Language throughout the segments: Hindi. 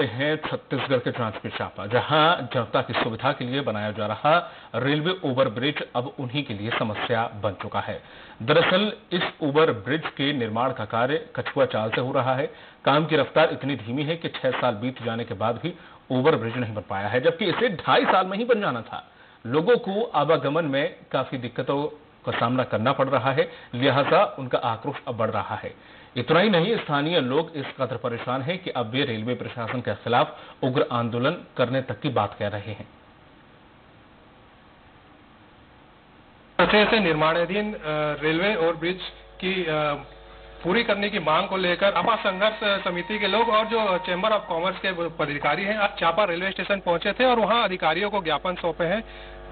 लौटते हैं छत्तीसगढ़ के में चापा, जहाँ जनता की सुविधा के लिए बनाया जा रहा रेलवे ओवरब्रिज अब उन्हीं के लिए समस्या बन चुका है। दरअसल, इस ओवर ब्रिज के निर्माण का कार्य कछुआ चाल से हो रहा है। काम की रफ्तार इतनी धीमी है कि छह साल बीत जाने के बाद भी ओवर ब्रिज नहीं बन पाया है, जबकि इसे ढाई साल में ही बन जाना था। लोगों को आवागमन में काफ़ी दिक्कतों का सामना करना पड़ रहा है, लिहाजा उनका आक्रोश अब बढ़ रहा है। इतना ही नहीं, स्थानीय लोग इस कदर परेशान हैं कि अब वे रेलवे प्रशासन के खिलाफ उग्र आंदोलन करने तक की बात कह रहे हैं। निर्माणाधीन रेलवे और ब्रिज की पूरी करने की मांग को लेकर आपा संघर्ष समिति के लोग और जो चैम्बर ऑफ़ कॉमर्स के पदाधिकारी हैं, आज चापा रेलवे स्टेशन पहुँचे थे और वहाँ अधिकारियों को ज्ञापन सौंपे हैं।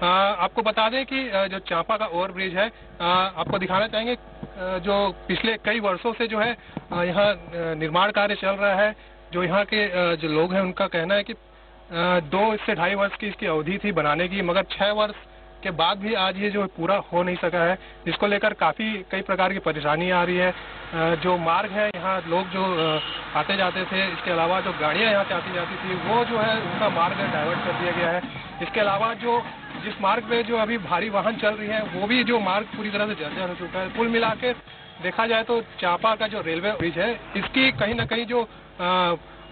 आपको बता दें कि जो चापा का ओवर ब्रिज है आपको दिखाना चाहेंगे जो पिछले कई वर्षों से जो है यहाँ निर्माण कार्य चल रहा है, जो यहाँ के जो लोग हैं, उनका कहना है कि दो से ढाई वर्ष की इसकी अवधि थी बनाने की, मगर छह वर्ष के बाद भी आज ये जो पूरा हो नहीं सका है, जिसको लेकर काफ़ी कई प्रकार की परेशानी आ रही है। जो मार्ग है, यहाँ लोग जो आते जाते थे, इसके अलावा जो गाड़ियाँ यहाँ से आती जाती थी, वो जो है, उनका मार्ग डाइवर्ट कर दिया गया है। इसके अलावा जो, जिस मार्ग पे जो अभी भारी वाहन चल रही है, वो भी जो मार्ग पूरी तरह से जर्जर हो चुका है। कुल मिला के देखा जाए तो चापा का जो रेलवे ब्रिज है, इसकी कहीं ना कहीं जो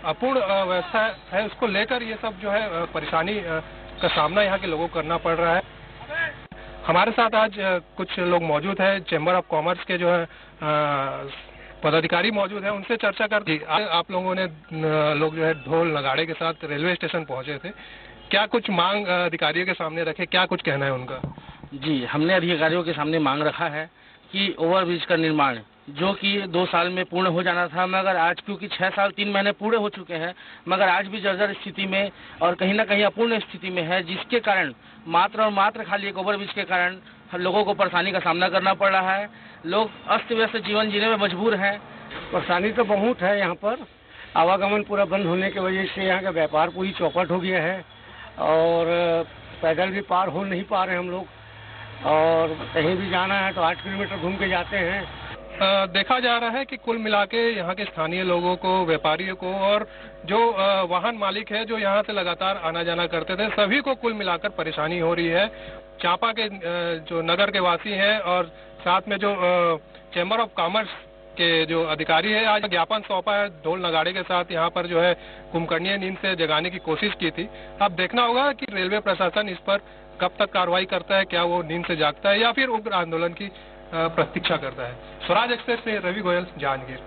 अपूर्ण व्यवस्था है, उसको लेकर ये सब जो है परेशानी का सामना यहाँ के लोगों को करना पड़ रहा है। हमारे साथ आज कुछ लोग मौजूद हैं। चैम्बर ऑफ़ कॉमर्स के जो है पदाधिकारी मौजूद हैं, उनसे चर्चा कर दी आप लोगों ने लोग जो है, ढोल नगाड़े के साथ रेलवे स्टेशन पहुँचे थे। क्या कुछ मांग अधिकारियों के सामने रखे? क्या कुछ कहना है उनका? जी, हमने अधिकारियों के सामने मांग रखा है। कि ओवरब्रिज का निर्माण, जो कि दो साल में पूर्ण हो जाना था, मगर आज क्योंकि छह साल, तीन महीने पूरे हो चुके हैं, मगर आज भी जर्जर स्थिति में और कहीं ना कहीं अपूर्ण स्थिति में है, जिसके कारण मात्र और मात्र खाली एक ओवरब्रिज के कारण लोगों को परेशानी का सामना करना पड़ रहा है। लोग अस्त व्यस्त जीवन जीने में मजबूर हैं। परेशानी तो बहुत है यहाँ पर। आवागमन पूरा बंद होने की वजह से यहाँ का व्यापार पूरी चौपट हो गया है और पैदल भी पार हो नहीं पा रहे हम लोग। और कहीं भी जाना है तो आठ किलोमीटर घूम के जाते हैं। देखा जा रहा है कि कुल मिला के यहाँ के स्थानीय लोगों को, व्यापारियों को और जो वाहन मालिक है जो यहाँ से लगातार आना जाना करते थे, सभी को कुल मिलाकर परेशानी हो रही है। चांपा के जो नगर के वासी हैं और साथ में जो चैम्बर ऑफ़ कॉमर्स के जो अधिकारी है, आज ज्ञापन सौंपा है। ढोल नगाड़े के साथ यहाँ पर जो है कुंभकर्णीय नींद से जगाने की कोशिश की थी। अब देखना होगा कि रेलवे प्रशासन इस पर कब तक कार्रवाई करता है क्या वो नींद से जागता है या फिर उग्र आंदोलन की प्रतीक्षा करता है? स्वराज एक्सप्रेस से रवि गोयल जहांगीर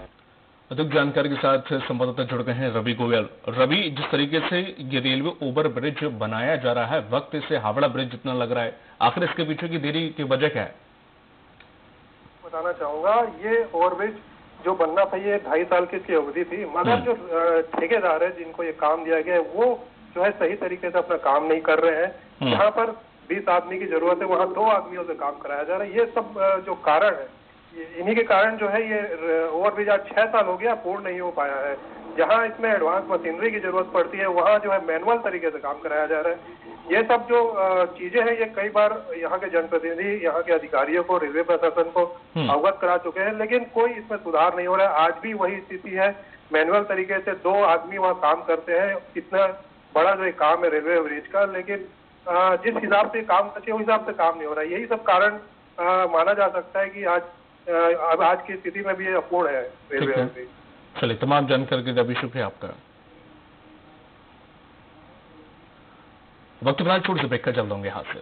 अधिक जानकारी के साथ संवाददाता जुड़ गए हैं रवि गोयल। रवि जिस तरीके से ये रेलवे ओवर ब्रिज बनाया जा रहा है वक्त से हावड़ा ब्रिज जितना लग रहा है आखिर इसके पीछे की देरी की वजह क्या है? बताना चाहूँगा ये ओवरब्रिज जो बनना था ये ढाई साल की इसकी अवधि थी। मगर हम्म। जो ठेकेदार है जिनको ये काम दिया गया है वो जो है सही तरीके से अपना काम नहीं कर रहे हैं। हम्म। जहाँ पर बीस आदमी की ज़रूरत है वहाँ दो आदमियों से काम कराया जा रहा है। ये सब जो कारण है इन्हीं के कारण जो है ये ओवरब्रिज आज छह साल हो गया पूर्ण नहीं हो पाया है। जहाँ इसमें एडवांस मशीनरी की ज़रूरत पड़ती है वहाँ जो है मैनुअल तरीके से काम कराया जा रहा है। ये सब जो चीज़ें हैं ये कई बार यहाँ के जनप्रतिनिधि यहाँ के अधिकारियों को रेलवे प्रशासन को हम्म। अवगत करा चुके हैं लेकिन कोई इसमें सुधार नहीं हो रहा है। आज भी वही स्थिति है। मैनुअल तरीके से दो आदमी वहाँ काम करते हैं इतना बड़ा जो काम है रेलवे एवरेज का लेकिन जिस हिसाब से काम करते उस हिसाब से काम नहीं हो रहा है। यही सब कारण माना जा सकता है कि आज आज की स्थिति में भी अपूर्ण है रेलवे चलिए तमाम जानकारी के लिए अभी शुक्रिया आपका। वक्त फ़िलहाल छोड़ से ब्रेक कर जल्द होंगे हाथ से।